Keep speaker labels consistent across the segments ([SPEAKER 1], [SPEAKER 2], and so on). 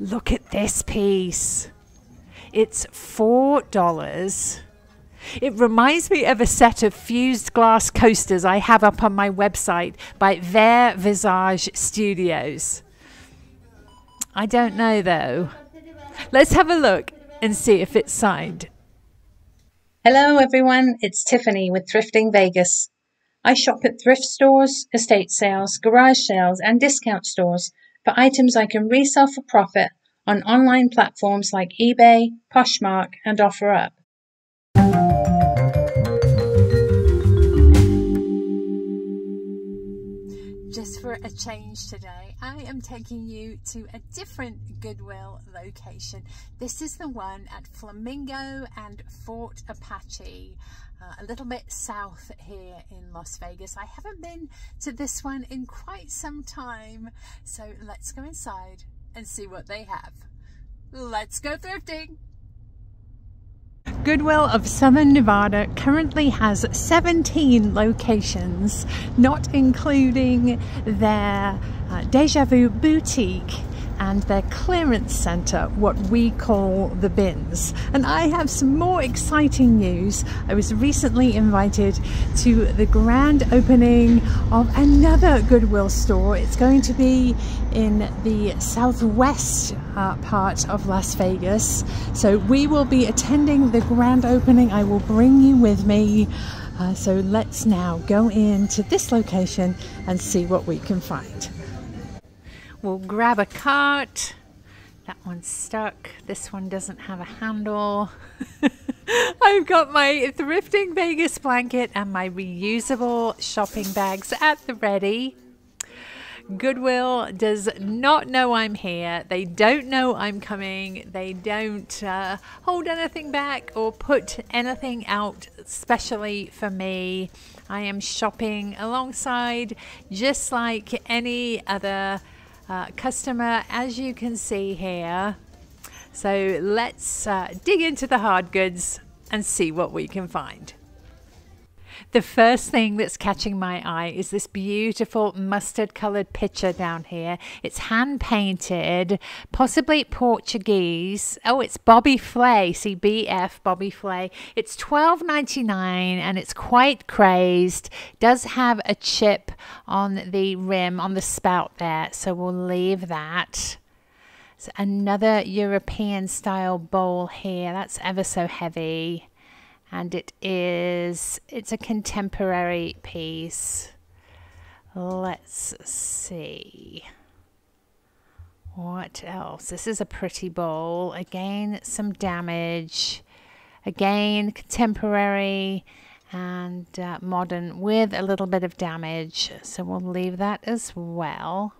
[SPEAKER 1] Look at this piece. It's $4. It reminds me of a set of fused glass coasters I have up on my website by Vert Visage Studios. I don't know though. Let's have a look and see if it's signed.
[SPEAKER 2] Hello everyone, it's Tiffany with Thrifting Vegas. I shop at thrift stores, estate sales, garage sales, and discount stores for items I can resell for profit on online platforms like eBay, Poshmark, and OfferUp.
[SPEAKER 1] Just for a change today, I am taking you to a different Goodwill location. This is the one at Flamingo and Fort Apache. Uh, a little bit south here in Las Vegas. I haven't been to this one in quite some time, so let's go inside and see what they have. Let's go thrifting! Goodwill of Southern Nevada currently has 17 locations, not including their uh, Deja Vu boutique and their clearance centre, what we call the bins. And I have some more exciting news. I was recently invited to the grand opening of another Goodwill store. It's going to be in the southwest uh, part of Las Vegas. So we will be attending the grand opening. I will bring you with me. Uh, so let's now go into this location and see what we can find. We'll grab a cart. That one's stuck. This one doesn't have a handle. I've got my Thrifting Vegas blanket and my reusable shopping bags at the ready. Goodwill does not know I'm here. They don't know I'm coming. They don't uh, hold anything back or put anything out specially for me. I am shopping alongside just like any other uh, customer as you can see here. So let's uh, dig into the hard goods and see what we can find. The first thing that's catching my eye is this beautiful mustard colored picture down here. It's hand painted, possibly Portuguese. Oh, it's Bobby Flay. See, BF Bobby Flay. It's $12.99 and it's quite crazed. Does have a chip on the rim, on the spout there. So we'll leave that. Another European style bowl here. That's ever so heavy and it is it's a contemporary piece. Let's see. What else? This is a pretty bowl. Again some damage. Again contemporary and uh, modern with a little bit of damage. So we'll leave that as well.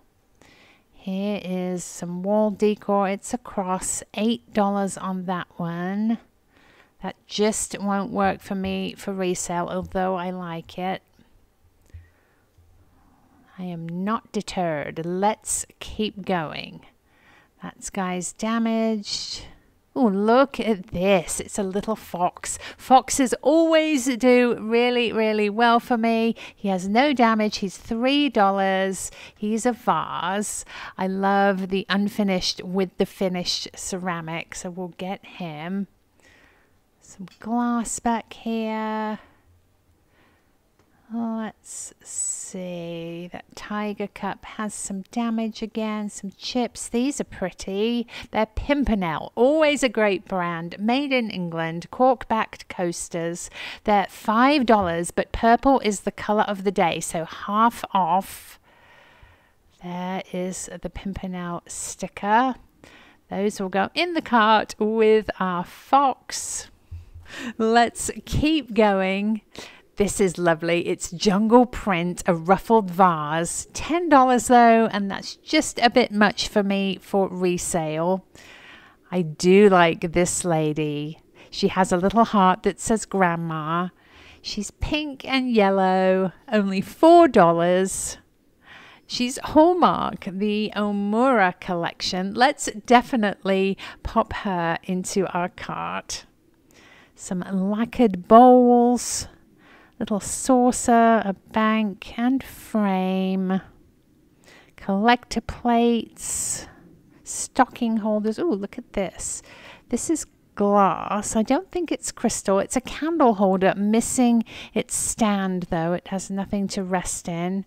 [SPEAKER 1] Here is some wall decor. It's across eight dollars on that one that just won't work for me for resale, although I like it. I am not deterred. Let's keep going. That guy's damaged. Oh, look at this. It's a little fox. Foxes always do really, really well for me. He has no damage. He's $3. He's a vase. I love the unfinished with the finished ceramic, so we'll get him. Some glass back here. Let's see. That Tiger Cup has some damage again, some chips. These are pretty. They're Pimpernel, always a great brand, made in England, cork backed coasters. They're $5, but purple is the colour of the day, so half off. There is the Pimpernel sticker. Those will go in the cart with our fox. Let's keep going. This is lovely. It's jungle print, a ruffled vase. $10 though, and that's just a bit much for me for resale. I do like this lady. She has a little heart that says grandma. She's pink and yellow, only $4. She's Hallmark, the Omura collection. Let's definitely pop her into our cart some lacquered bowls, little saucer, a bank and frame, collector plates, stocking holders. Oh, look at this. This is glass. I don't think it's crystal. It's a candle holder missing its stand though. It has nothing to rest in.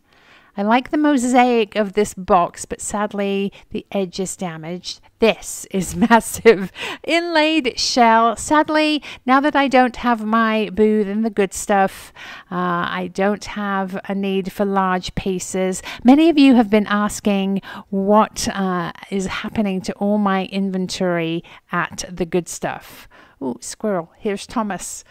[SPEAKER 1] I like the mosaic of this box, but sadly the edge is damaged. This is massive. Inlaid shell. Sadly, now that I don't have my booth and the good stuff, uh, I don't have a need for large pieces. Many of you have been asking what uh, is happening to all my inventory at the good stuff. Oh, squirrel. Here's Thomas.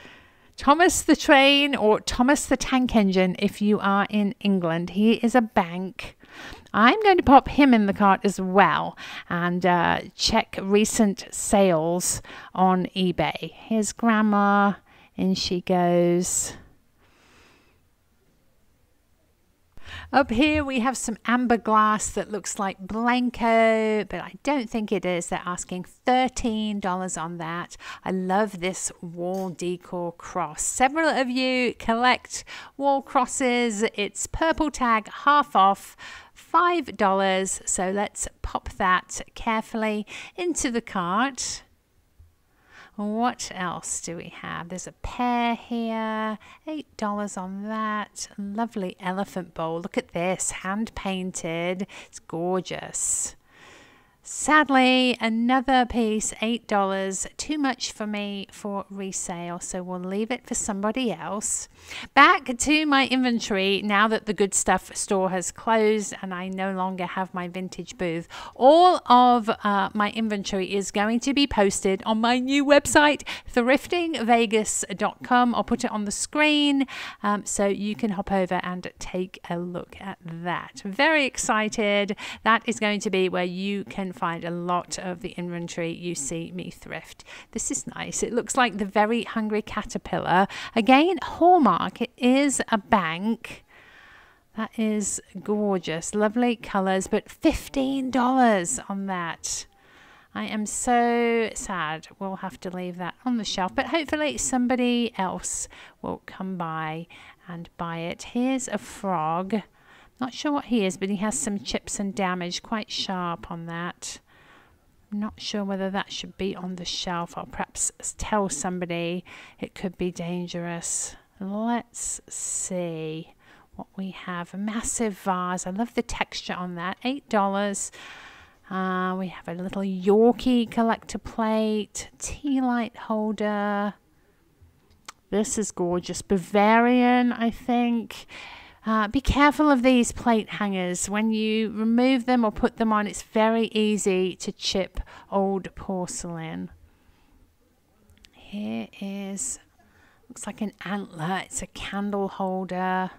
[SPEAKER 1] Thomas the Train or Thomas the Tank Engine if you are in England. He is a bank. I'm going to pop him in the cart as well and uh, check recent sales on eBay. Here's Grandma, in she goes. Up here we have some amber glass that looks like Blenko, but I don't think it is. They're asking $13 on that. I love this wall decor cross. Several of you collect wall crosses. It's purple tag, half off. $5. So let's pop that carefully into the cart. What else do we have? There's a pear here, $8 on that. Lovely elephant bowl. Look at this, hand painted. It's gorgeous. Sadly, another piece, $8, too much for me for resale, so we'll leave it for somebody else. Back to my inventory now that the Good Stuff store has closed and I no longer have my vintage booth. All of uh, my inventory is going to be posted on my new website, thriftingvegas.com. I'll put it on the screen um, so you can hop over and take a look at that. Very excited. That is going to be where you can find a lot of the inventory you mm. see me thrift. This is nice. It looks like the Very Hungry Caterpillar. Again, Hallmark. It is a bank. That is gorgeous. Lovely colours, but $15 on that. I am so sad. We'll have to leave that on the shelf, but hopefully somebody else will come by and buy it. Here's a frog. Not sure what he is, but he has some chips and damage, quite sharp on that. Not sure whether that should be on the shelf or perhaps tell somebody it could be dangerous. Let's see what we have. A massive vase. I love the texture on that. $8. Uh, we have a little Yorkie collector plate, tea light holder. This is gorgeous. Bavarian, I think. Uh, be careful of these plate hangers. When you remove them or put them on, it's very easy to chip old porcelain. Here is, looks like an antler. It's a candle holder.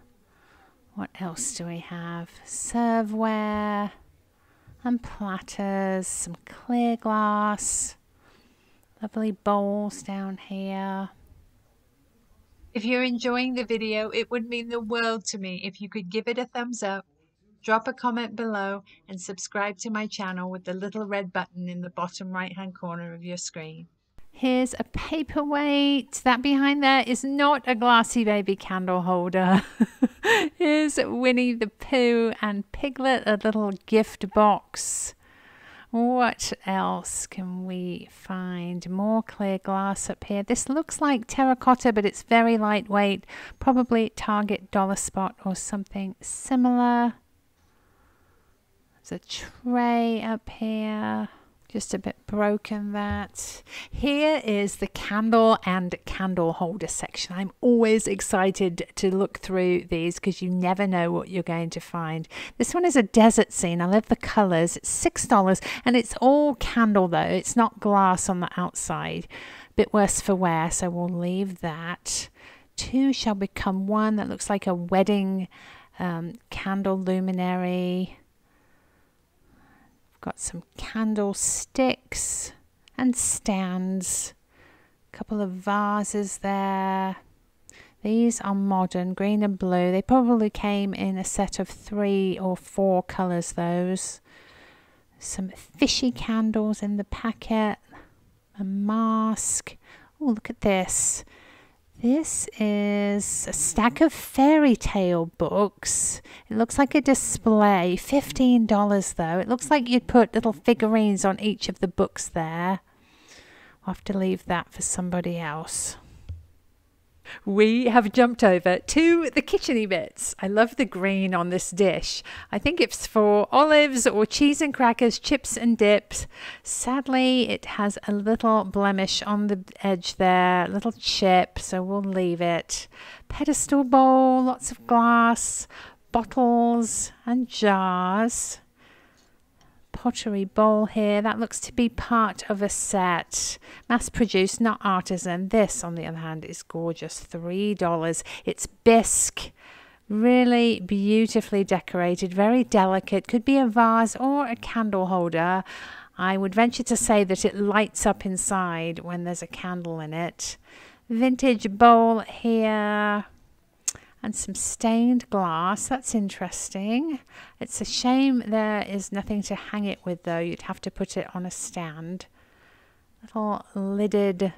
[SPEAKER 1] What else do we have? Serveware and platters, some clear glass, lovely bowls down here. If you're enjoying the video, it would mean the world to me if you could give it a thumbs up, drop a comment below, and subscribe to my channel with the little red button in the bottom right hand corner of your screen. Here's a paperweight. That behind there is not a Glassybaby candle holder. Here's Winnie the Pooh and Piglet, a little gift box. What else can we find? More clear glass up here. This looks like terracotta, but it's very lightweight. Probably Target Dollar Spot or something similar. There's a tray up here just a bit broken that. Here is the candle and candle holder section. I'm always excited to look through these because you never know what you're going to find. This one is a desert scene. I love the colors. It's $6 and it's all candle though. It's not glass on the outside. A Bit worse for wear, so we'll leave that. Two shall become one. That looks like a wedding um, candle luminary. Got some candlesticks and stands. A couple of vases there. These are modern, green and blue. They probably came in a set of three or four colours, those. Some fishy candles in the packet. A mask. Oh, look at this. This is a stack of fairy tale books. It looks like a display. $15 though. It looks like you'd put little figurines on each of the books there. I'll have to leave that for somebody else we have jumped over to the kitcheny bits. I love the green on this dish. I think it's for olives or cheese and crackers, chips and dips. Sadly, it has a little blemish on the edge there, a little chip, so we'll leave it. Pedestal bowl, lots of glass, bottles and jars pottery bowl here. That looks to be part of a set. Mass produced, not artisan. This, on the other hand, is gorgeous. $3. It's bisque. Really beautifully decorated, very delicate. Could be a vase or a candle holder. I would venture to say that it lights up inside when there's a candle in it. Vintage bowl here and some stained glass. That's interesting. It's a shame there is nothing to hang it with though. You'd have to put it on a stand. Little lidded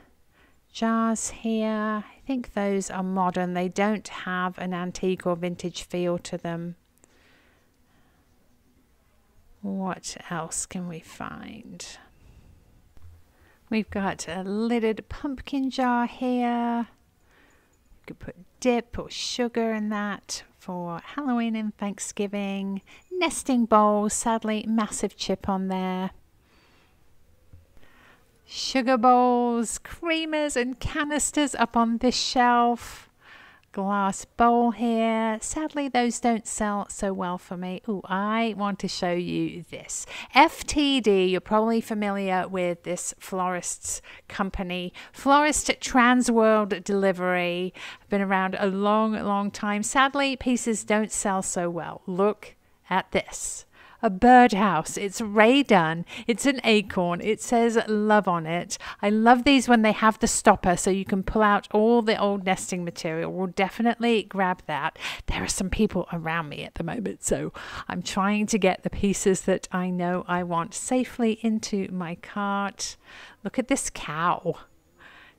[SPEAKER 1] jars here. I think those are modern. They don't have an antique or vintage feel to them. What else can we find? We've got a lidded pumpkin jar here. Could put dip or sugar in that for Halloween and Thanksgiving. Nesting bowls, sadly, massive chip on there. Sugar bowls, creamers, and canisters up on this shelf glass bowl here. Sadly, those don't sell so well for me. Oh, I want to show you this. FTD, you're probably familiar with this florist's company. Florist Transworld Delivery. been around a long, long time. Sadly, pieces don't sell so well. Look at this a birdhouse. It's ray Dunn. It's an acorn. It says love on it. I love these when they have the stopper so you can pull out all the old nesting material. We'll definitely grab that. There are some people around me at the moment, so I'm trying to get the pieces that I know I want safely into my cart. Look at this cow.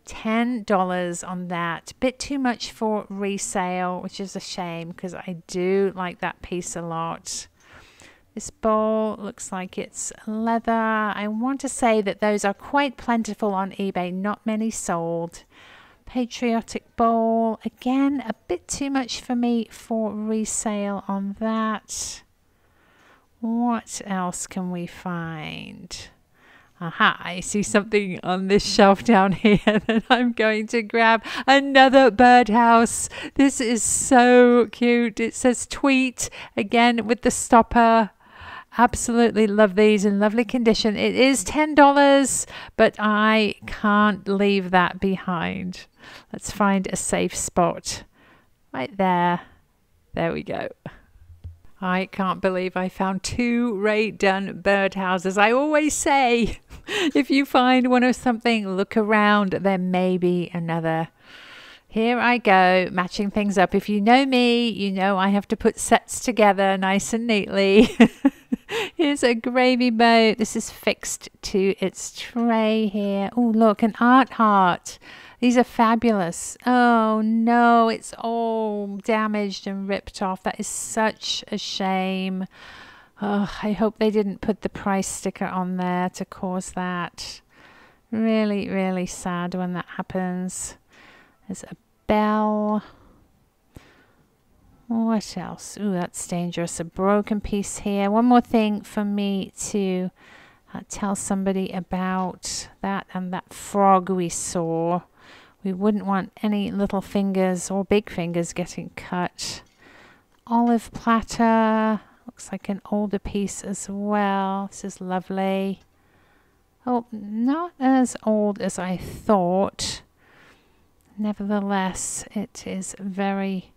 [SPEAKER 1] $10 on that. Bit too much for resale, which is a shame because I do like that piece a lot. This bowl looks like it's leather. I want to say that those are quite plentiful on eBay, not many sold. Patriotic bowl, again, a bit too much for me for resale on that. What else can we find? Aha, I see something on this shelf down here that I'm going to grab. Another birdhouse. This is so cute. It says tweet again with the stopper. Absolutely love these in lovely condition. It is $10, but I can't leave that behind. Let's find a safe spot. Right there. There we go. I can't believe I found two Ray Dunn birdhouses. I always say, if you find one or something, look around. There may be another. Here I go, matching things up. If you know me, you know I have to put sets together nice and neatly. Here's a gravy boat. This is fixed to its tray here. Oh, look, an art heart. These are fabulous. Oh, no, it's all damaged and ripped off. That is such a shame. Oh, I hope they didn't put the price sticker on there to cause that. Really, really sad when that happens. There's a bell. What else? Ooh, that's dangerous. A broken piece here. One more thing for me to uh, tell somebody about that and that frog we saw. We wouldn't want any little fingers or big fingers getting cut. Olive platter. Looks like an older piece as well. This is lovely. Oh, not as old as I thought. Nevertheless, it is very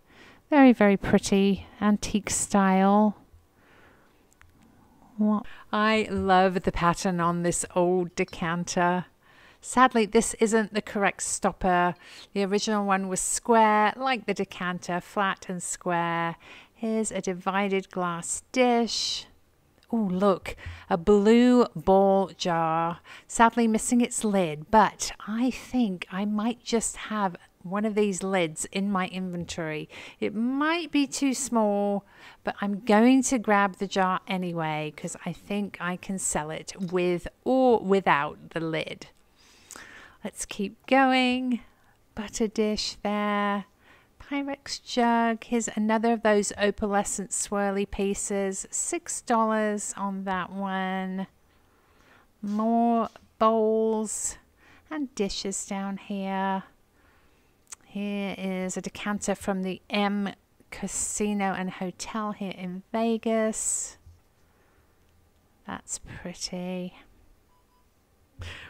[SPEAKER 1] very, very pretty antique style. What? I love the pattern on this old decanter. Sadly, this isn't the correct stopper. The original one was square, like the decanter, flat and square. Here's a divided glass dish. Oh, look, a blue ball jar. Sadly missing its lid, but I think I might just have one of these lids in my inventory. It might be too small, but I'm going to grab the jar anyway because I think I can sell it with or without the lid. Let's keep going. Butter dish there. Pyrex jug. Here's another of those opalescent swirly pieces. $6 on that one. More bowls and dishes down here. Here is a decanter from the M Casino and Hotel here in Vegas. That's pretty.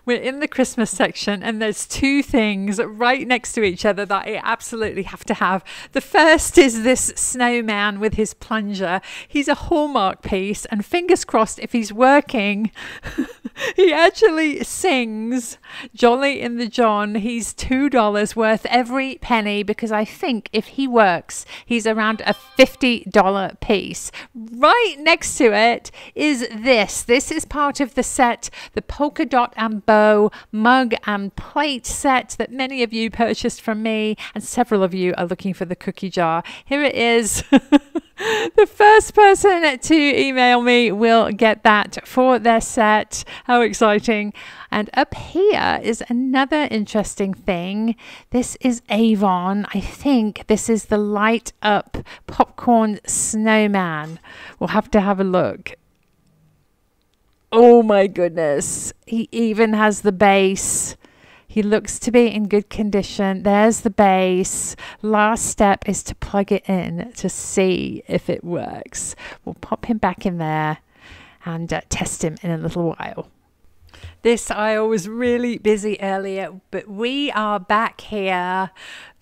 [SPEAKER 1] We're in the Christmas section, and there's two things right next to each other that I absolutely have to have. The first is this snowman with his plunger. He's a Hallmark piece, and fingers crossed, if he's working, he actually sings Jolly in the John. He's $2 worth every penny because I think if he works, he's around a $50 piece. Right next to it is this. This is part of the set, the polka dot and bow mug and plate set that many of you purchased from me, and several of you are looking for the cookie jar. Here it is. the first person to email me will get that for their set. How exciting! And up here is another interesting thing. This is Avon. I think this is the light up popcorn snowman. We'll have to have a look. Oh my goodness. He even has the base. He looks to be in good condition. There's the base. Last step is to plug it in to see if it works. We'll pop him back in there and uh, test him in a little while. This aisle was really busy earlier, but we are back here.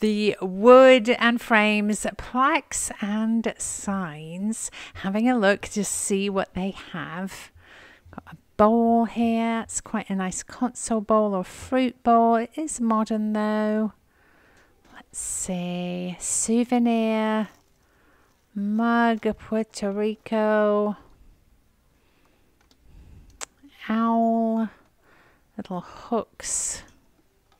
[SPEAKER 1] The wood and frames, plaques and signs. Having a look to see what they have. Bowl here. It's quite a nice console bowl or fruit bowl. It is modern though. Let's see. Souvenir. Mug of Puerto Rico. Owl. Little hooks.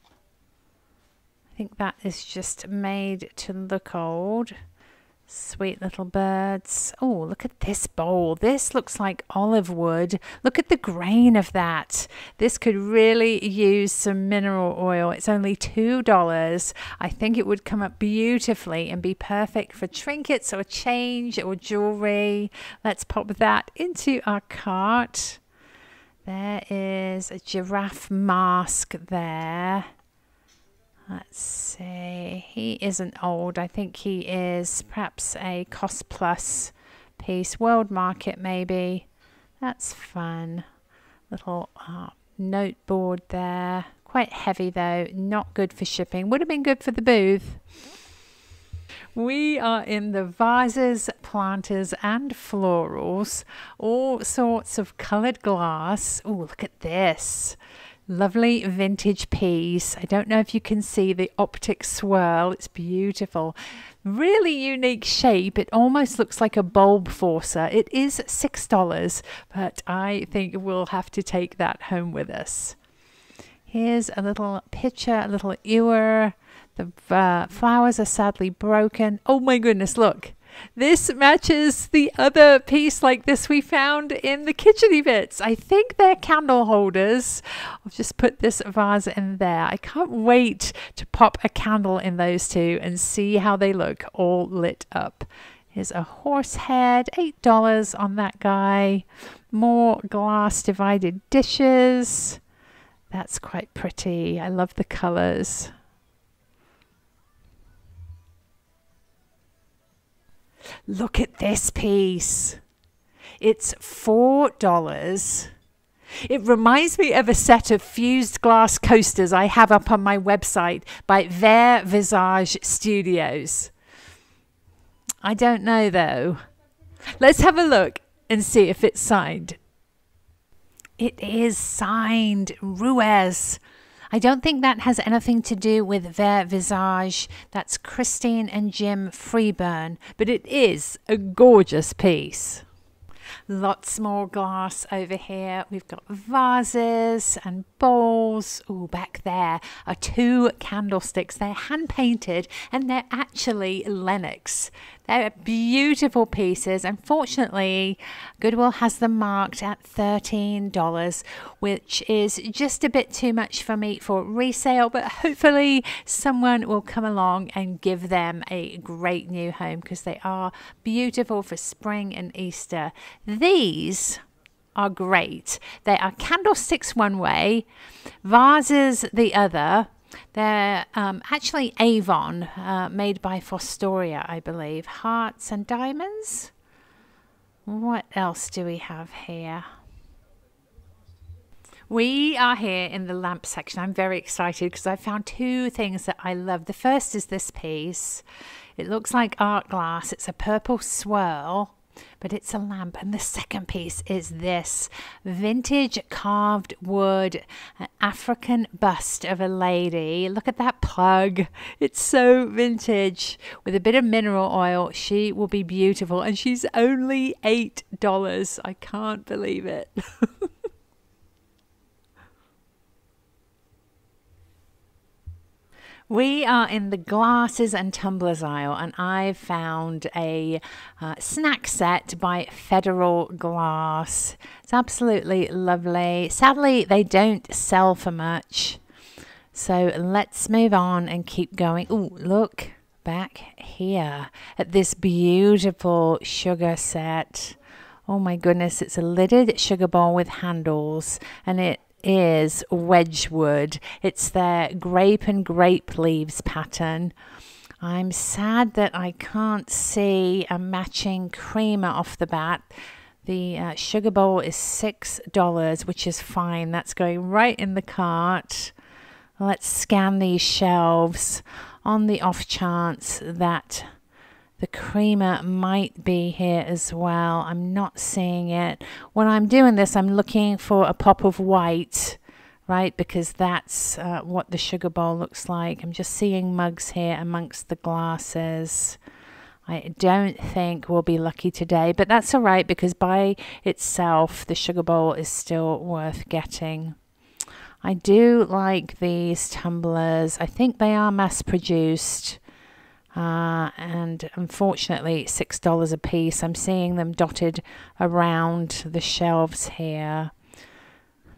[SPEAKER 1] I think that is just made to look old. Sweet little birds. Oh, look at this bowl. This looks like olive wood. Look at the grain of that. This could really use some mineral oil. It's only $2. I think it would come up beautifully and be perfect for trinkets or change or jewelry. Let's pop that into our cart. There is a giraffe mask there. Let's see. He isn't old. I think he is perhaps a cost plus piece. World market, maybe. That's fun. Little uh, note board there. Quite heavy though. Not good for shipping. Would have been good for the booth. We are in the vases, planters, and florals. All sorts of coloured glass. Oh, look at this. Lovely vintage piece. I don't know if you can see the optic swirl. It's beautiful. Really unique shape. It almost looks like a bulb forcer. It is $6, but I think we'll have to take that home with us. Here's a little picture, a little ewer. The uh, flowers are sadly broken. Oh my goodness, look. This matches the other piece like this we found in the kitcheny bits. I think they're candle holders. I'll just put this vase in there. I can't wait to pop a candle in those two and see how they look all lit up. Here's a horse head, $8 on that guy. More glass divided dishes. That's quite pretty. I love the colors. Look at this piece. It's $4. It reminds me of a set of fused glass coasters I have up on my website by Vert Visage Studios. I don't know though. Let's have a look and see if it's signed. It is signed Ruiz. I don't think that has anything to do with Vert Visage. That's Christine and Jim Freeburn, but it is a gorgeous piece. Lots more glass over here. We've got vases and bowls. Oh, back there are two candlesticks. They're hand painted and they're actually Lenox. They're beautiful pieces. Unfortunately, Goodwill has them marked at $13, which is just a bit too much for me for resale, but hopefully someone will come along and give them a great new home because they are beautiful for spring and Easter. These are great. They are candlesticks one way, vases the other. They're um, actually Avon, uh, made by Fostoria, I believe. Hearts and diamonds. What else do we have here? We are here in the lamp section. I'm very excited because I found two things that I love. The first is this piece. It looks like art glass. It's a purple swirl but it's a lamp. And the second piece is this vintage carved wood uh, African bust of a lady. Look at that plug. It's so vintage. With a bit of mineral oil, she will be beautiful. And she's only $8. I can't believe it. We are in the glasses and tumblers aisle, and I've found a uh, snack set by Federal Glass. It's absolutely lovely. Sadly, they don't sell for much. So let's move on and keep going. Oh, look back here at this beautiful sugar set. Oh my goodness, it's a lidded sugar bowl with handles and it is Wedgwood. It's their grape and grape leaves pattern. I'm sad that I can't see a matching creamer off the bat. The uh, sugar bowl is $6, which is fine. That's going right in the cart. Let's scan these shelves on the off chance that the creamer might be here as well. I'm not seeing it. When I'm doing this, I'm looking for a pop of white, right? Because that's uh, what the sugar bowl looks like. I'm just seeing mugs here amongst the glasses. I don't think we'll be lucky today, but that's all right because by itself, the sugar bowl is still worth getting. I do like these tumblers. I think they are mass produced. Uh, and unfortunately, $6 a piece. I'm seeing them dotted around the shelves here.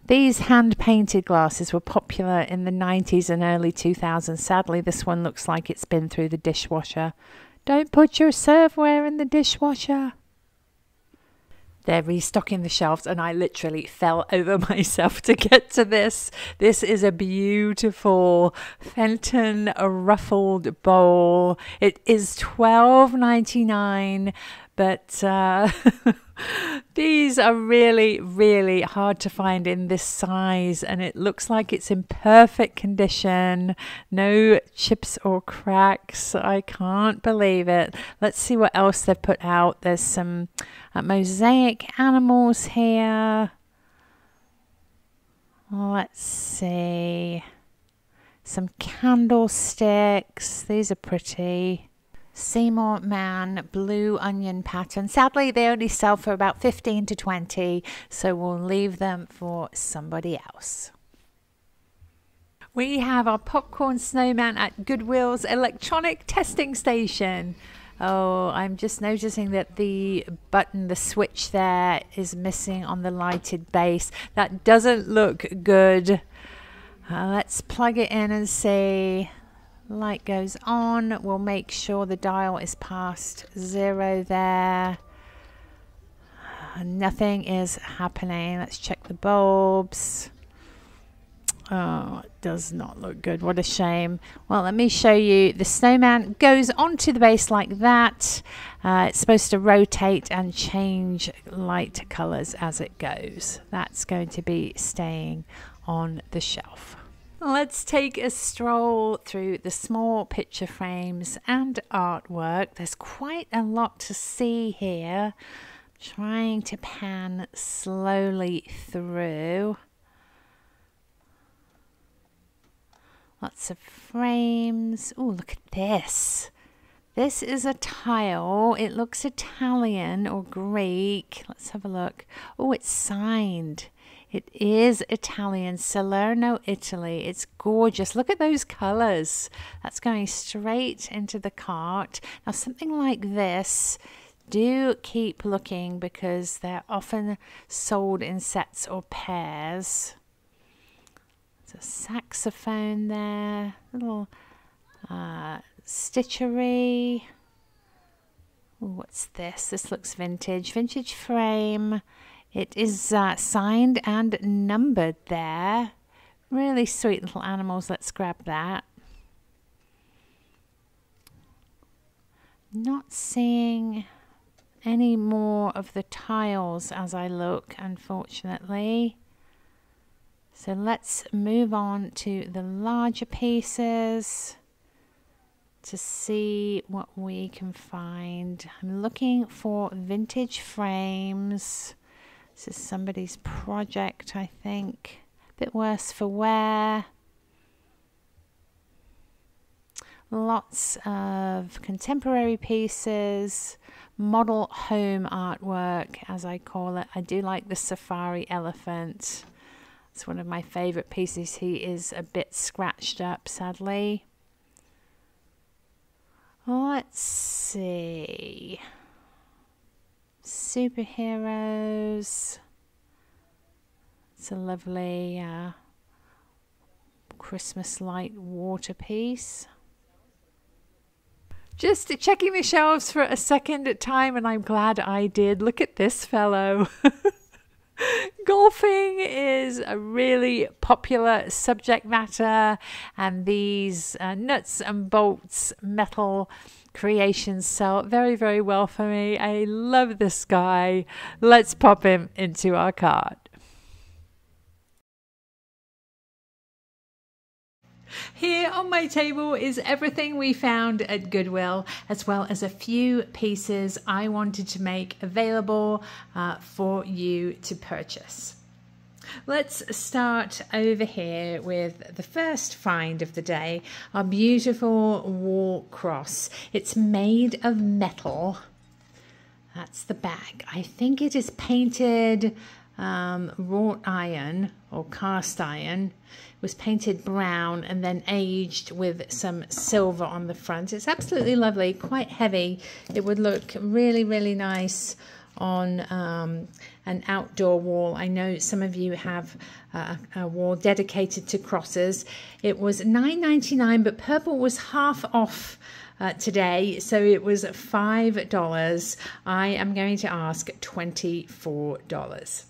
[SPEAKER 1] These hand painted glasses were popular in the 90s and early 2000s. Sadly, this one looks like it's been through the dishwasher. Don't put your serveware in the dishwasher they're restocking the shelves and I literally fell over myself to get to this. This is a beautiful Fenton ruffled bowl. It is twelve ninety nine, but uh, these are really, really hard to find in this size, and it looks like it's in perfect condition. No chips or cracks. I can't believe it. Let's see what else they've put out. There's some uh, mosaic animals here. Let's see. Some candlesticks. These are pretty. Seymour Mann blue onion pattern. Sadly, they only sell for about 15 to 20, so we'll leave them for somebody else. We have our popcorn snowman at Goodwill's electronic testing station. Oh, I'm just noticing that the button, the switch there is missing on the lighted base. That doesn't look good. Uh, let's plug it in and see light goes on. We'll make sure the dial is past zero there. Nothing is happening. Let's check the bulbs. Oh it does not look good. What a shame. Well let me show you. The snowman goes onto the base like that. Uh, it's supposed to rotate and change light colors as it goes. That's going to be staying on the shelf Let's take a stroll through the small picture frames and artwork. There's quite a lot to see here. Trying to pan slowly through. Lots of frames. Oh, look at this. This is a tile. It looks Italian or Greek. Let's have a look. Oh, it's signed. It is Italian, Salerno, Italy. It's gorgeous. Look at those colours. That's going straight into the cart. Now, something like this, do keep looking because they're often sold in sets or pairs. There's a saxophone there, little uh, stitchery. Ooh, what's this? This looks vintage. Vintage frame. It is uh, signed and numbered there. Really sweet little animals. Let's grab that. Not seeing any more of the tiles as I look, unfortunately. So let's move on to the larger pieces to see what we can find. I'm looking for vintage frames. This is somebody's project, I think. A bit worse for wear. Lots of contemporary pieces, model home artwork, as I call it. I do like the safari elephant. It's one of my favourite pieces. He is a bit scratched up, sadly. Let's see superheroes. It's a lovely uh, Christmas light water piece. Just checking the shelves for a second time, and I'm glad I did. Look at this fellow. Golfing is a really popular subject matter, and these uh, nuts and bolts metal creations sell very, very well for me. I love this guy. Let's pop him into our cart. Here on my table is everything we found at Goodwill, as well as a few pieces I wanted to make available uh, for you to purchase. Let's start over here with the first find of the day, our beautiful wall cross. It's made of metal. That's the back. I think it is painted um, wrought iron or cast iron. It was painted brown and then aged with some silver on the front. It's absolutely lovely, quite heavy. It would look really, really nice on um, an outdoor wall. I know some of you have a, a wall dedicated to crosses. It was $9.99, but purple was half off uh, today, so it was $5. I am going to ask $24.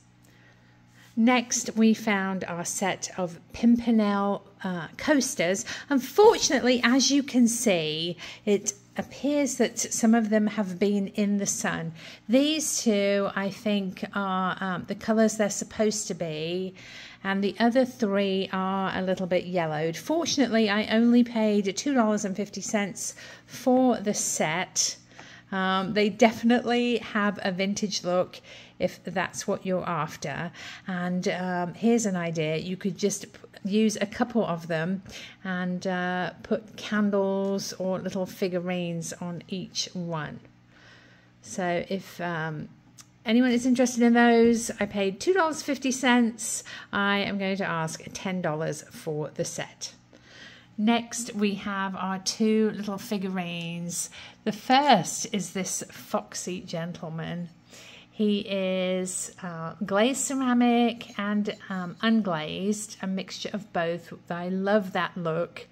[SPEAKER 1] Next, we found our set of Pimpernel uh, coasters. Unfortunately, as you can see, it appears that some of them have been in the sun. These two, I think, are um, the colours they're supposed to be, and the other three are a little bit yellowed. Fortunately, I only paid $2.50 for the set. Um, they definitely have a vintage look if that's what you're after. And um, here's an idea you could just use a couple of them and uh, put candles or little figurines on each one. So if um, anyone is interested in those, I paid $2.50. I am going to ask $10 for the set. Next, we have our two little figurines. The first is this foxy gentleman. He is uh, glazed ceramic and um, unglazed, a mixture of both. I love that look.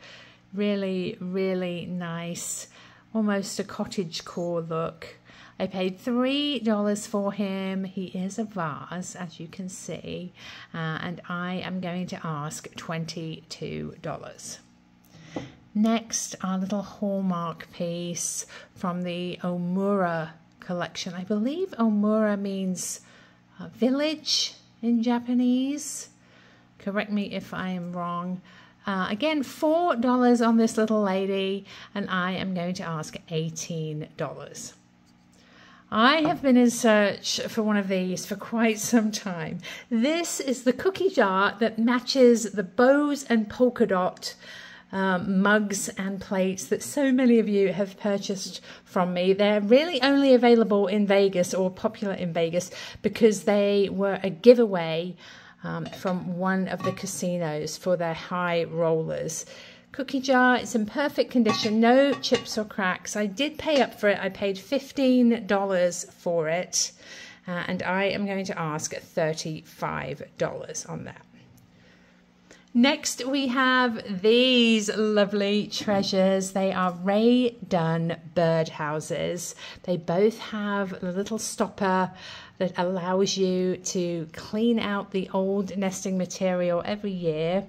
[SPEAKER 1] Really, really nice. Almost a cottage core look. I paid $3 for him. He is a vase, as you can see, uh, and I am going to ask $22. Next, our little hallmark piece from the Omura collection. I believe Omura means uh, village in Japanese. Correct me if I am wrong. Uh, again, $4 on this little lady, and I am going to ask $18. I have been in search for one of these for quite some time. This is the cookie jar that matches the bows and polka dot um, mugs and plates that so many of you have purchased from me. They're really only available in Vegas or popular in Vegas because they were a giveaway um, from one of the casinos for their high rollers. Cookie jar, it's in perfect condition, no chips or cracks. I did pay up for it. I paid $15 for it. Uh, and I am going to ask $35 on that. Next, we have these lovely treasures. They are Rae Dunn birdhouses. They both have a little stopper that allows you to clean out the old nesting material every year.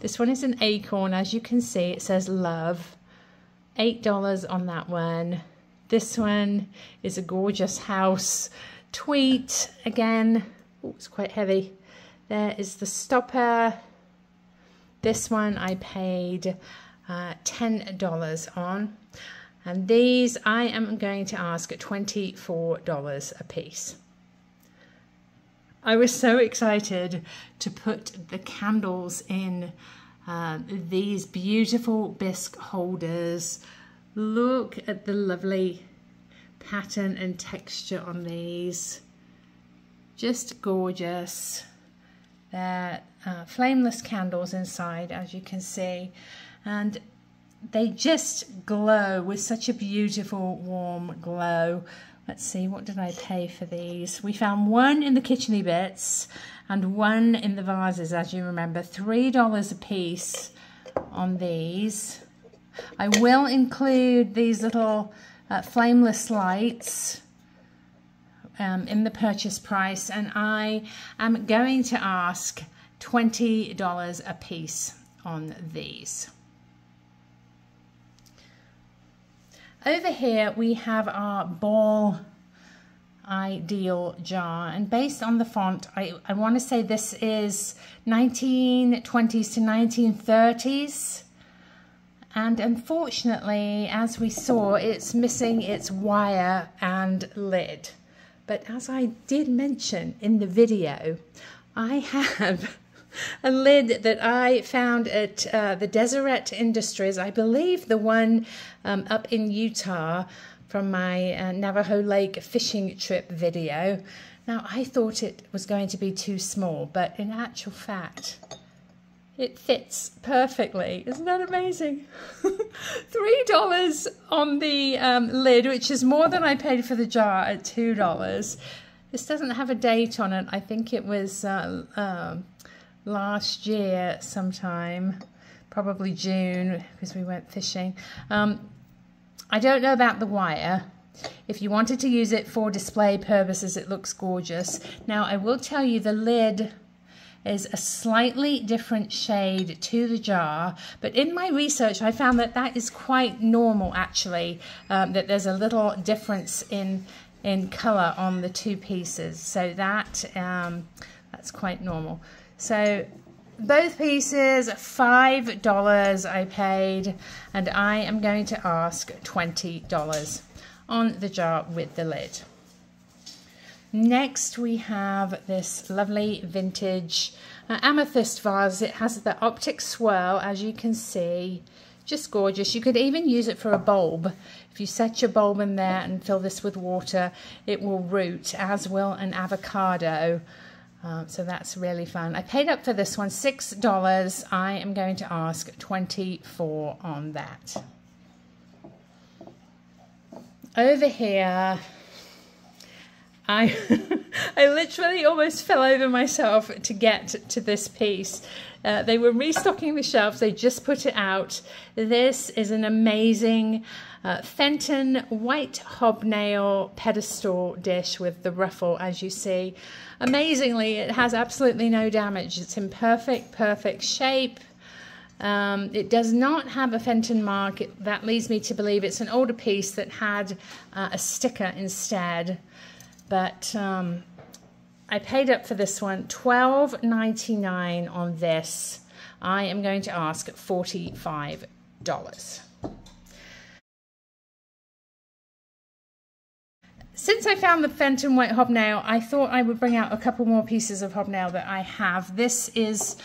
[SPEAKER 1] This one is an acorn. As you can see, it says love. $8 on that one. This one is a gorgeous house. Tweet, again, oh, it's quite heavy. There is the stopper this one I paid uh, $10 on. And these I am going to ask $24 a piece. I was so excited to put the candles in uh, these beautiful bisque holders. Look at the lovely pattern and texture on these. Just gorgeous. Uh, flameless candles inside, as you can see. And they just glow with such a beautiful warm glow. Let's see, what did I pay for these? We found one in the kitcheny bits and one in the vases, as you remember. $3 a piece on these. I will include these little uh, flameless lights um, in the purchase price and I am going to ask $20 a piece on these. Over here we have our ball ideal jar and based on the font I, I want to say this is 1920s to 1930s and unfortunately as we saw it's missing its wire and lid. But as I did mention in the video, I have a lid that I found at uh, the Deseret Industries, I believe the one um, up in Utah from my uh, Navajo Lake fishing trip video. Now, I thought it was going to be too small, but in actual fact, it fits perfectly. Isn't that amazing? $3 on the um, lid, which is more than I paid for the jar at $2. This doesn't have a date on it. I think it was uh, uh, last year sometime, probably June, because we went fishing. Um, I don't know about the wire. If you wanted to use it for display purposes, it looks gorgeous. Now, I will tell you the lid is a slightly different shade to the jar but in my research I found that that is quite normal actually um, that there's a little difference in in color on the two pieces. So that um, that's quite normal. So both pieces five dollars I paid and I am going to ask twenty dollars on the jar with the lid Next we have this lovely vintage uh, amethyst vase. It has the optic swirl as you can see. Just gorgeous. You could even use it for a bulb. If you set your bulb in there and fill this with water, it will root, as will an avocado. Uh, so that's really fun. I paid up for this one $6. I am going to ask 24 on that. Over here, I I literally almost fell over myself to get to this piece. Uh, they were restocking the shelves. They just put it out. This is an amazing uh, Fenton white hobnail pedestal dish with the ruffle, as you see. Amazingly, it has absolutely no damage. It's in perfect, perfect shape. Um, it does not have a Fenton mark. That leads me to believe it's an older piece that had uh, a sticker instead but um, I paid up for this one twelve ninety nine on this. I am going to ask $45. Since I found the Fenton White Hobnail, I thought I would bring out a couple more pieces of hobnail that I have. This is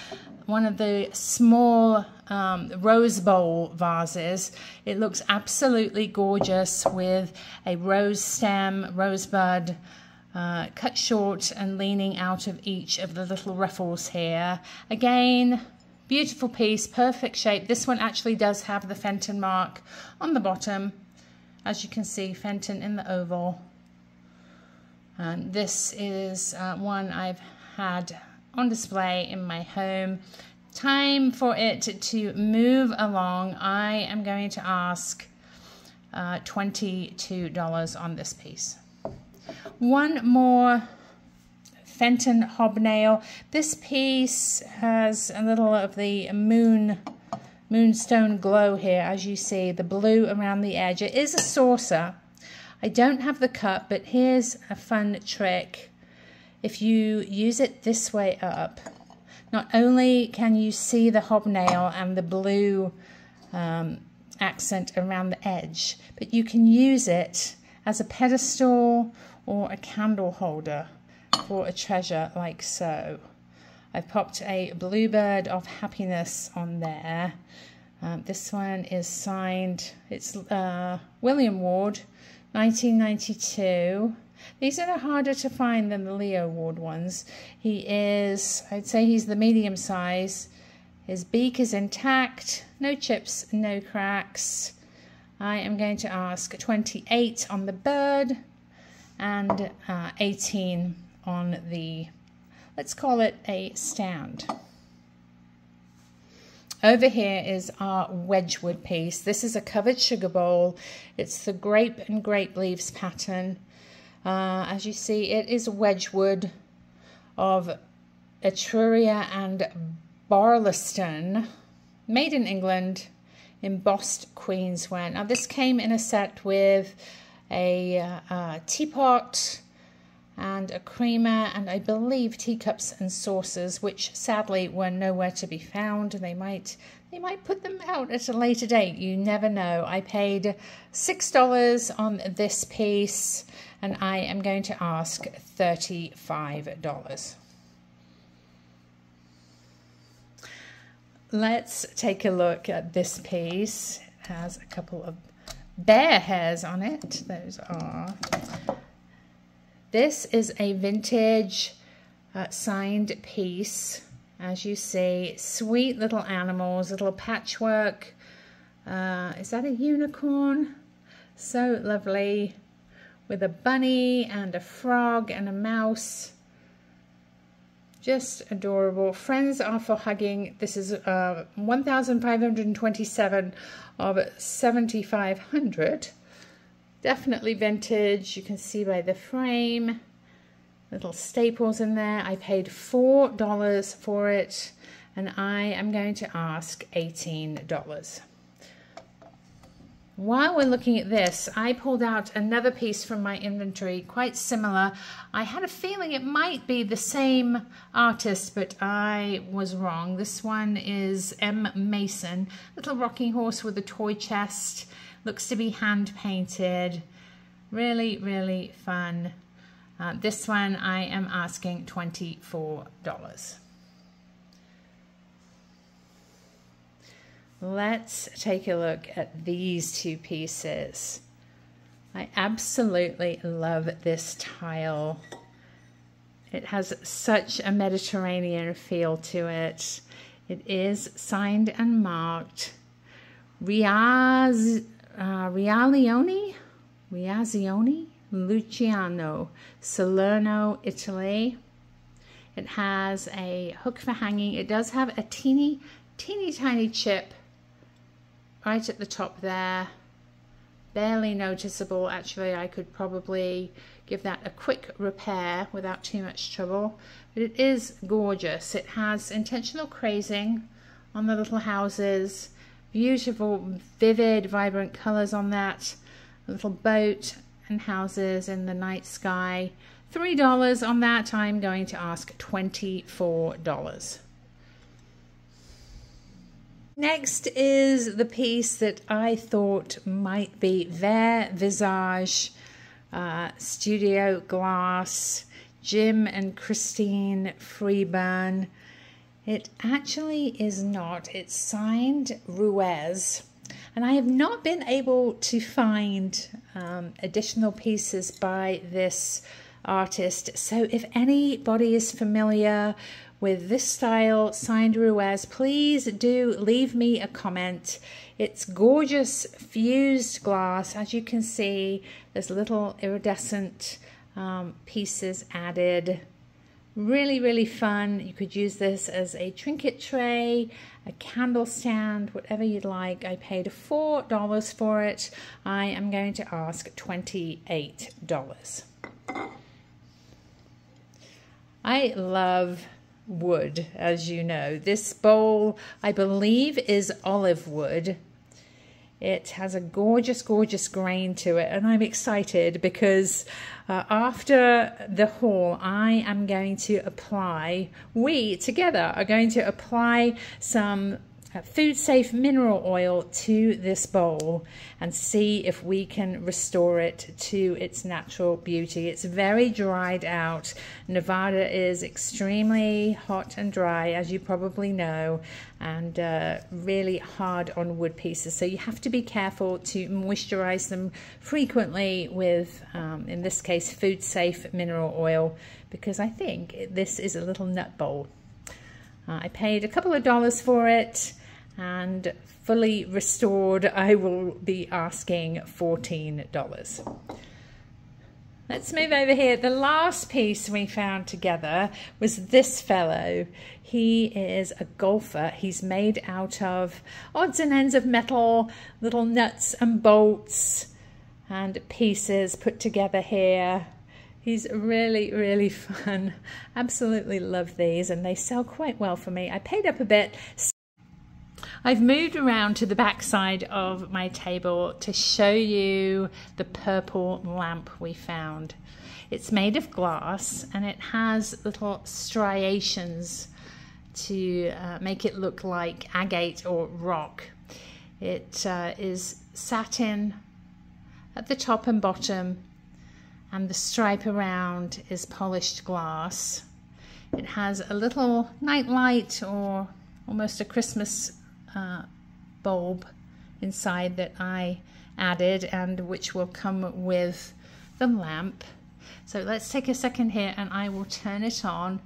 [SPEAKER 1] one of the small um, rose bowl vases. It looks absolutely gorgeous with a rose stem, rosebud, uh, cut short and leaning out of each of the little ruffles here. Again, beautiful piece, perfect shape. This one actually does have the Fenton mark on the bottom. As you can see, Fenton in the oval. And this is uh, one I've had on display in my home. Time for it to move along. I am going to ask uh, $22 on this piece. One more Fenton hobnail. This piece has a little of the moon moonstone glow here as you see the blue around the edge. It is a saucer. I don't have the cup but here's a fun trick. If you use it this way up not only can you see the hobnail and the blue um, accent around the edge but you can use it as a pedestal or a candle holder for a treasure like so. I've popped a bluebird of happiness on there. Um, this one is signed, it's uh, William Ward, 1992. These are harder to find than the Leo Ward ones. He is, I'd say he's the medium size. His beak is intact, no chips, no cracks. I am going to ask 28 on the bird and uh, 18 on the, let's call it a stand. Over here is our Wedgwood piece. This is a covered sugar bowl. It's the grape and grape leaves pattern. Uh, as you see, it is Wedgwood of Etruria and Barlaston, made in England, embossed Queensware. Now this came in a set with a uh, uh, teapot and a creamer and I believe teacups and saucers which sadly were nowhere to be found. They might they might put them out at a later date. You never know. I paid six dollars on this piece and I am going to ask $35 let's take a look at this piece. It has a couple of bear hairs on it. Those are. This is a vintage uh, signed piece. As you see, sweet little animals, little patchwork. Uh, is that a unicorn? So lovely. With a bunny and a frog and a mouse. Just adorable. Friends are for hugging. This is uh, 1,527 of 7,500. Definitely vintage. You can see by the frame. Little staples in there. I paid $4 for it and I am going to ask $18. While we're looking at this, I pulled out another piece from my inventory, quite similar. I had a feeling it might be the same artist, but I was wrong. This one is M. Mason, little rocking horse with a toy chest. Looks to be hand painted. Really, really fun. Uh, this one I am asking $24. Let's take a look at these two pieces. I absolutely love this tile. It has such a Mediterranean feel to it. It is signed and marked Riaz, uh, Rialioni, Riazioni, Luciano, Salerno, Italy. It has a hook for hanging. It does have a teeny, teeny tiny chip right at the top there. Barely noticeable actually. I could probably give that a quick repair without too much trouble. But it is gorgeous. It has intentional crazing on the little houses beautiful vivid vibrant colors on that a little boat and houses in the night sky. Three dollars on that. I'm going to ask twenty four dollars Next is the piece that I thought might be Vert Visage uh, Studio Glass, Jim and Christine Freeburn. It actually is not. It's signed Ruiz. And I have not been able to find um, additional pieces by this artist. So if anybody is familiar with this style, signed Ruiz, please do leave me a comment. It's gorgeous fused glass. As you can see, there's little iridescent um, pieces added. Really, really fun. You could use this as a trinket tray, a candle stand, whatever you'd like. I paid $4 for it. I am going to ask $28. I love wood, as you know. This bowl, I believe, is olive wood. It has a gorgeous, gorgeous grain to it, and I'm excited because uh, after the haul, I am going to apply, we together are going to apply some food safe mineral oil to this bowl and see if we can restore it to its natural beauty. It's very dried out. Nevada is extremely hot and dry, as you probably know, and uh, really hard on wood pieces. So you have to be careful to moisturize them frequently with, um, in this case, food safe mineral oil, because I think this is a little nut bowl. Uh, I paid a couple of dollars for it and fully restored I will be asking $14. Let's move over here. The last piece we found together was this fellow. He is a golfer. He's made out of odds and ends of metal, little nuts and bolts and pieces put together here. He's really, really fun. Absolutely love these and they sell quite well for me. I paid up a bit. I've moved around to the back side of my table to show you the purple lamp we found. It's made of glass and it has little striations to uh, make it look like agate or rock. It uh, is satin at the top and bottom and the stripe around is polished glass. It has a little night light or almost a Christmas uh, bulb inside that I added and which will come with the lamp. So let's take a second here and I will turn it on.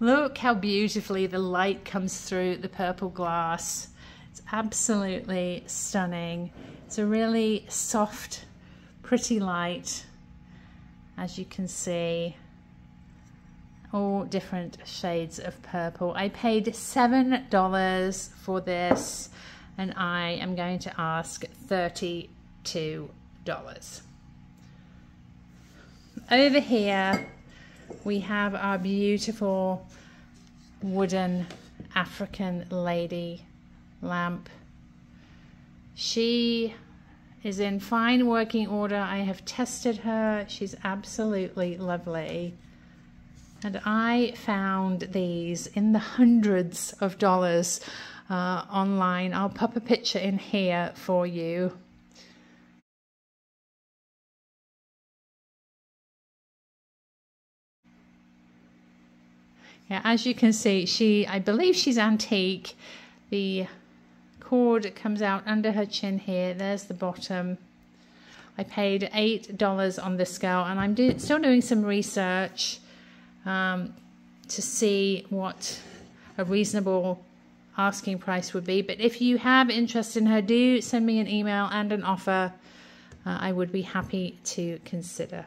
[SPEAKER 1] Look how beautifully the light comes through the purple glass. It's absolutely stunning. It's a really soft, pretty light, as you can see all different shades of purple. I paid $7 for this and I am going to ask $32. Over here we have our beautiful wooden African lady lamp. She is in fine working order. I have tested her. She's absolutely lovely. And I found these in the hundreds of dollars uh, online. I'll pop a picture in here for you. Yeah, as you can see, she, I believe she's antique. The cord comes out under her chin here. There's the bottom. I paid $8 on this girl and I'm do still doing some research um, to see what a reasonable asking price would be. But if you have interest in her, do send me an email and an offer. Uh, I would be happy to consider.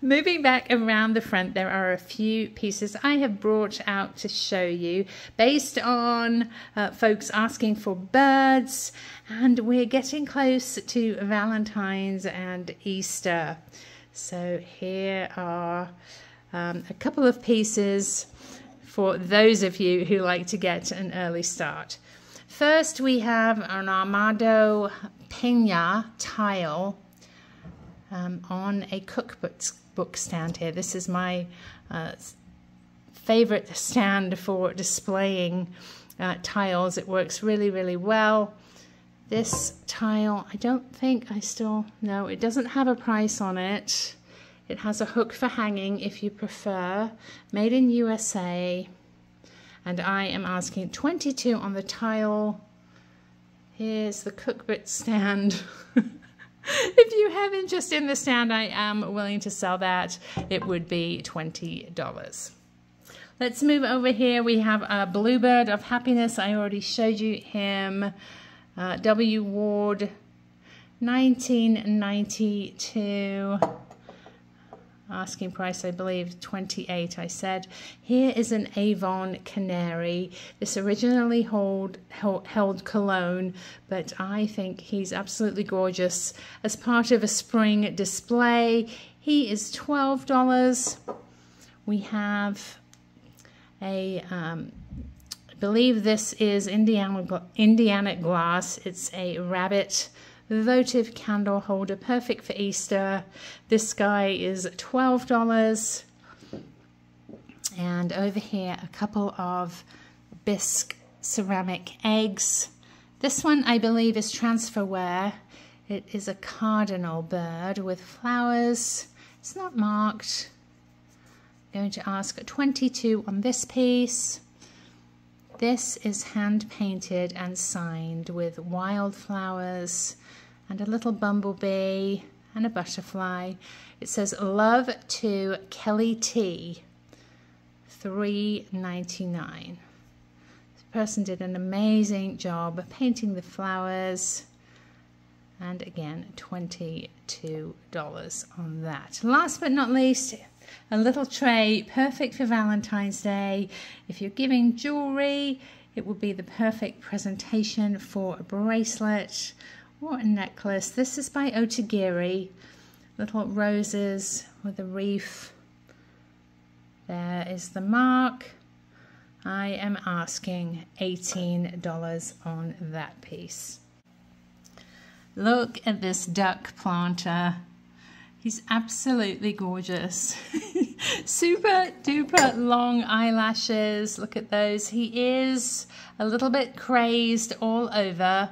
[SPEAKER 1] Moving back around the front, there are a few pieces I have brought out to show you based on uh, folks asking for birds, and we're getting close to Valentine's and Easter. So here are um, a couple of pieces for those of you who like to get an early start. First, we have an Armado Pena tile um, on a cookbook book stand here. This is my uh, favorite stand for displaying uh, tiles. It works really, really well. This tile, I don't think I still, no, it doesn't have a price on it. It has a hook for hanging if you prefer. Made in USA. And I am asking 22 on the tile. Here's the cookbit stand. if you have interest in the stand, I am willing to sell that. It would be $20. Let's move over here. We have a Bluebird of Happiness. I already showed you him. Uh, W. Ward, 1992 asking price I believe 28 I said. Here is an Avon Canary. This originally hold, held, held cologne but I think he's absolutely gorgeous. As part of a spring display he is $12 we have a um, believe this is Indiana Indiana glass it's a rabbit votive candle holder, perfect for Easter. This guy is $12. And over here, a couple of bisque ceramic eggs. This one, I believe, is transferware. It is a cardinal bird with flowers. It's not marked. I'm going to ask 22 on this piece. This is hand painted and signed with wildflowers and a little bumblebee and a butterfly. It says love to Kelly T. 3.99. This person did an amazing job painting the flowers and again $22 on that. Last but not least, a little tray, perfect for Valentine's Day. If you're giving jewelry, it would be the perfect presentation for a bracelet or a necklace. This is by Otagiri. Little roses with a wreath. There is the mark. I am asking $18 on that piece. Look at this duck planter. He's absolutely gorgeous. Super duper long eyelashes. Look at those. He is a little bit crazed all over.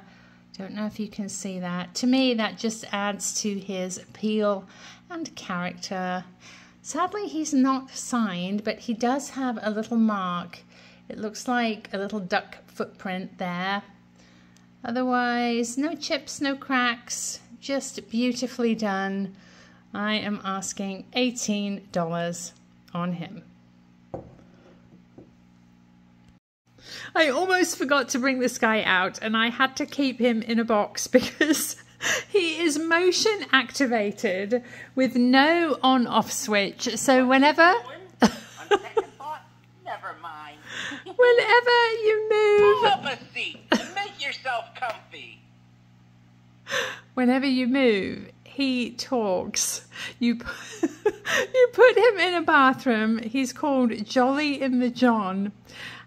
[SPEAKER 1] Don't know if you can see that. To me, that just adds to his appeal and character. Sadly, he's not signed, but he does have a little mark. It looks like a little duck footprint there. Otherwise, no chips, no cracks, just beautifully done. I am asking $18 on him. I almost forgot to bring this guy out and I had to keep him in a box because he is motion activated with no on off switch. So whenever.
[SPEAKER 3] Never mind.
[SPEAKER 1] whenever you move.
[SPEAKER 3] Pull up a seat and make yourself comfy.
[SPEAKER 1] Whenever you move, he talks. You you put him in a bathroom. He's called Jolly in the John.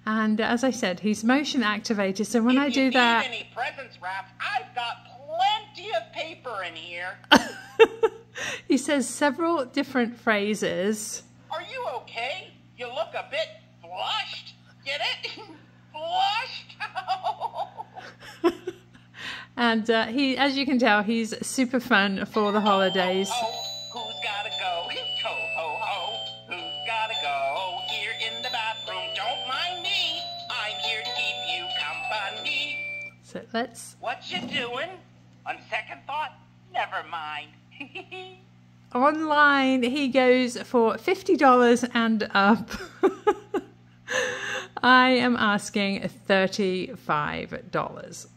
[SPEAKER 1] And as I said, he's motion activated. So when
[SPEAKER 3] if
[SPEAKER 1] I do that,
[SPEAKER 3] any presents I've got plenty of paper in here.
[SPEAKER 1] he says several different phrases.
[SPEAKER 3] Are you okay? You look a bit flushed. Get it? flushed?
[SPEAKER 1] And uh, he, as you can tell, he's super fun for the holidays.
[SPEAKER 3] Oh, oh, who's gotta go? Ho, ho, ho. Who's gotta go? Here in the bathroom. Don't mind me. I'm here to keep you company.
[SPEAKER 1] So let's.
[SPEAKER 3] What you doing? On second thought, never mind.
[SPEAKER 1] Online, he goes for $50 and up. I am asking $35.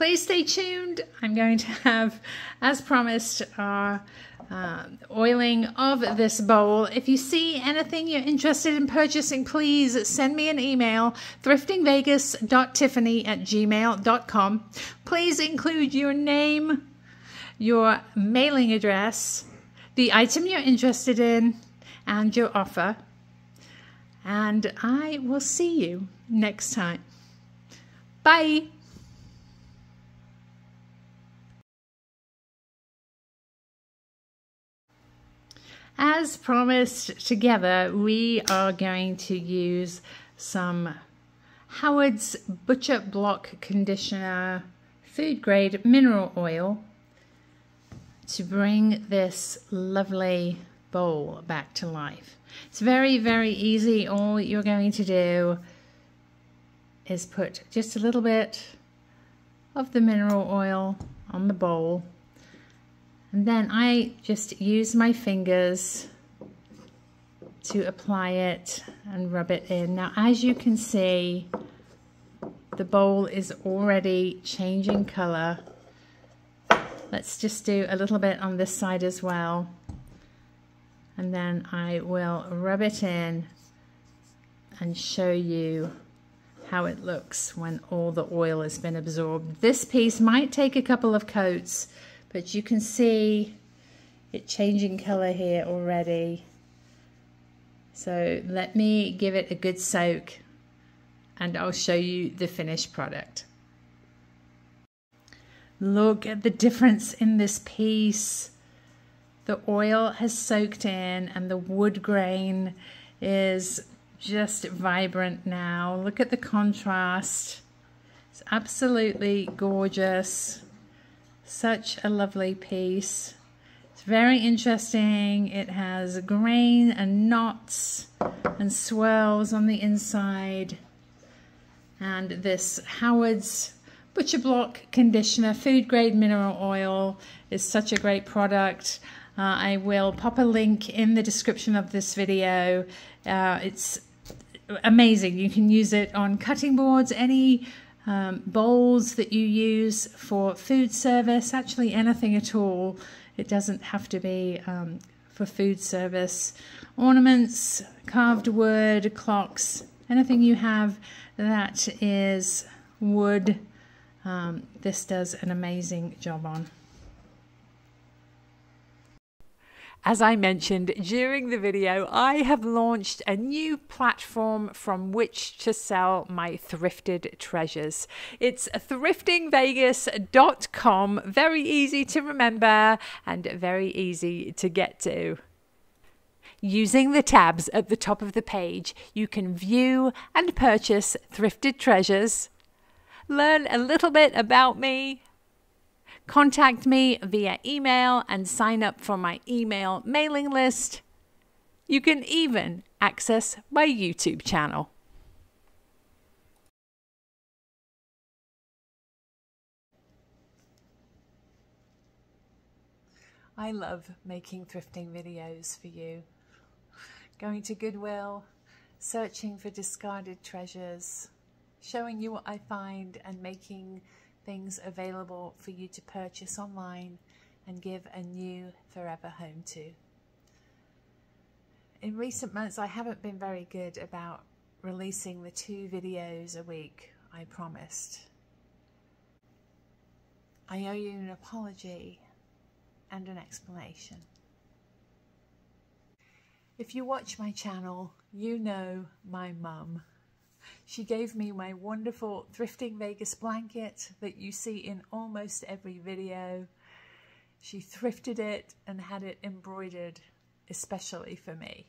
[SPEAKER 1] Please stay tuned. I'm going to have, as promised, our uh, oiling of this bowl. If you see anything you're interested in purchasing, please send me an email, thriftingvegas.tiffany at gmail.com. Please include your name, your mailing address, the item you're interested in, and your offer. And I will see you next time. Bye. As promised, together we are going to use some Howard's Butcher Block Conditioner food grade mineral oil to bring this lovely bowl back to life. It's very, very easy. All you're going to do is put just a little bit of the mineral oil on the bowl. And then I just use my fingers to apply it and rub it in. Now, as you can see, the bowl is already changing color. Let's just do a little bit on this side as well. And then I will rub it in and show you how it looks when all the oil has been absorbed. This piece might take a couple of coats, but you can see it changing color here already. So let me give it a good soak and I'll show you the finished product. Look at the difference in this piece. The oil has soaked in and the wood grain is just vibrant now. Look at the contrast. It's absolutely gorgeous. Such a lovely piece. It's very interesting. It has grain and knots and swirls on the inside. And this Howard's Butcher Block Conditioner Food Grade Mineral Oil is such a great product. Uh, I will pop a link in the description of this video. Uh, it's amazing. You can use it on cutting boards, any um, bowls that you use for food service, actually anything at all. It doesn't have to be um, for food service. Ornaments, carved wood, clocks, anything you have that is wood, um, this does an amazing job on. As I mentioned during the video, I have launched a new platform from which to sell my thrifted treasures. It's thriftingvegas.com, very easy to remember and very easy to get to. Using the tabs at the top of the page, you can view and purchase thrifted treasures, learn a little bit about me, Contact me via email and sign up for my email mailing list. You can even access my YouTube channel. I love making thrifting videos for you. Going to Goodwill, searching for discarded treasures, showing you what I find and making things available for you to purchase online and give a new forever home to. In recent months, I haven't been very good about releasing the two videos a week I promised. I owe you an apology and an explanation. If you watch my channel, you know my mum. She gave me my wonderful Thrifting Vegas blanket that you see in almost every video. She thrifted it and had it embroidered especially for me.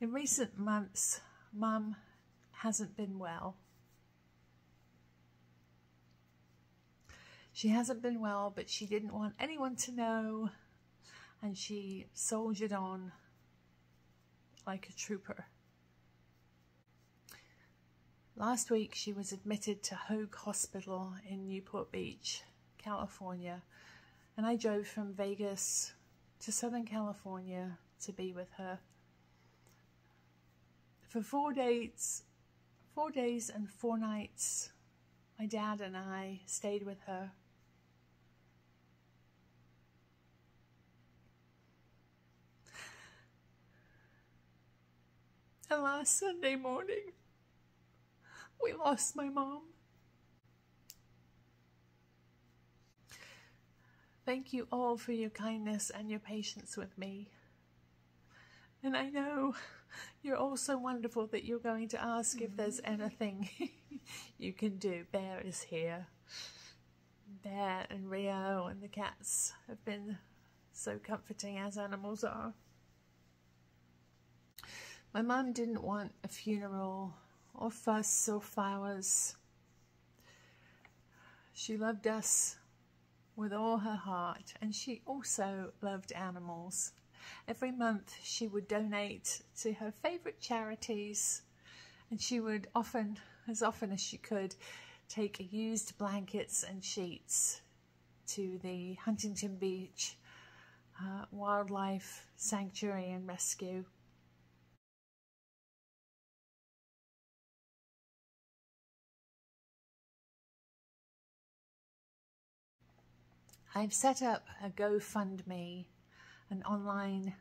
[SPEAKER 1] In recent months, Mum hasn't been well. She hasn't been well, but she didn't want anyone to know, and she soldiered on like a trooper. Last week she was admitted to Hoag Hospital in Newport Beach, California, and I drove from Vegas to Southern California to be with her. For four days, four days and four nights, my dad and I stayed with her. And last Sunday morning, we lost my mom. Thank you all for your kindness and your patience with me. And I know you're all so wonderful that you're going to ask if there's mm-hmm. anything you can do. Bear is here. Bear and Rio and the cats have been so comforting as animals are. My mum didn't want a funeral or fuss or flowers. She loved us with all her heart and she also loved animals. Every month she would donate to her favourite charities and she would often, as often as she could, take used blankets and sheets to the Huntington Beach uh, Wildlife Sanctuary and Rescue. I've set up a GoFundMe, an online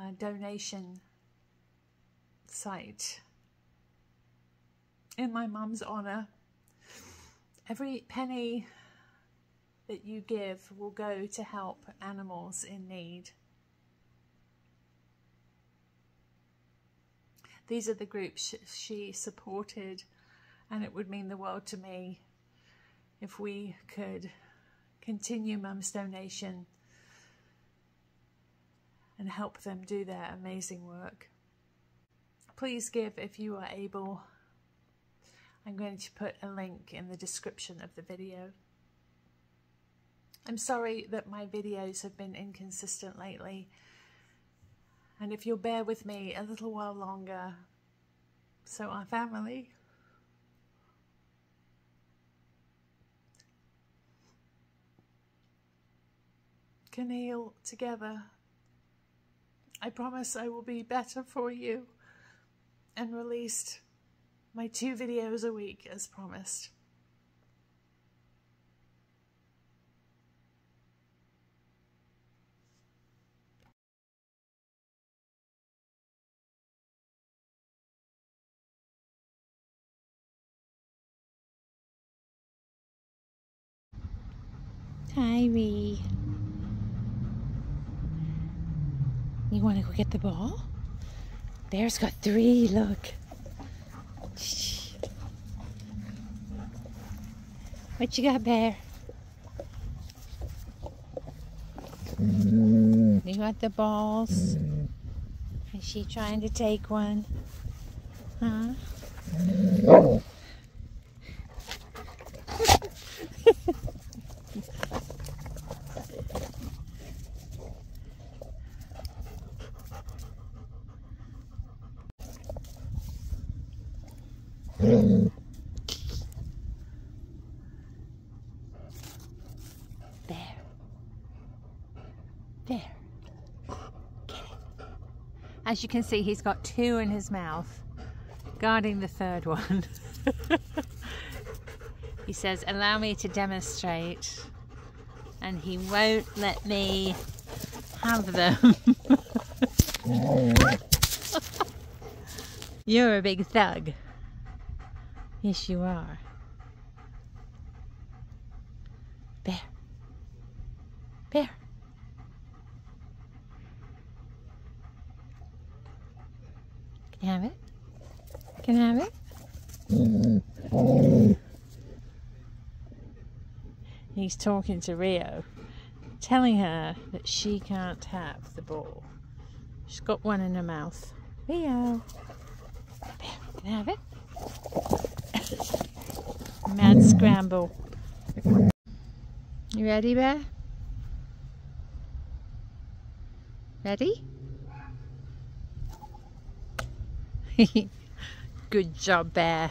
[SPEAKER 1] uh, donation site in my mum's honour. Every penny that you give will go to help animals in need. These are the groups she supported, and it would mean the world to me if we could continue Mum's donation and help them do their amazing work. Please give if you are able. I'm going to put a link in the description of the video. I'm sorry that my videos have been inconsistent lately. And if you'll bear with me a little while longer, so our family can heal together. I promise I will be better for you and released my two videos a week as promised. Tyree. You want to go get the ball? Bear's got three, look. What you got, Bear? Mm. You got the balls? Mm. Is she trying to take one? Huh? Oh. As you can see, he's got two in his mouth, guarding the third one. he says, allow me to demonstrate. And he won't let me have them. You're a big thug. Yes, you are. Bear. Bear. Can I have it? Can I have it? He's talking to Rio, telling her that she can't have the ball. She's got one in her mouth. Rio. Can I have it? Mad scramble. You ready, Bear? Ready? Good job, Bear.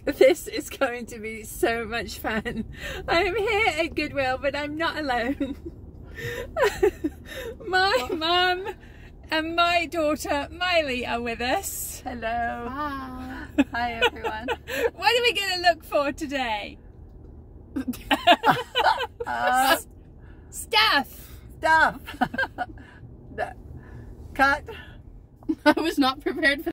[SPEAKER 1] This is going to be so much fun. I'm here at Goodwill, but I'm not alone. my mum and my daughter Miley are with us.
[SPEAKER 4] Hello.
[SPEAKER 5] Hi.
[SPEAKER 4] Hi everyone.
[SPEAKER 1] What are we going to look for today?
[SPEAKER 4] Uh,
[SPEAKER 1] Stuff.
[SPEAKER 4] stuff. Cut.
[SPEAKER 5] I was not prepared for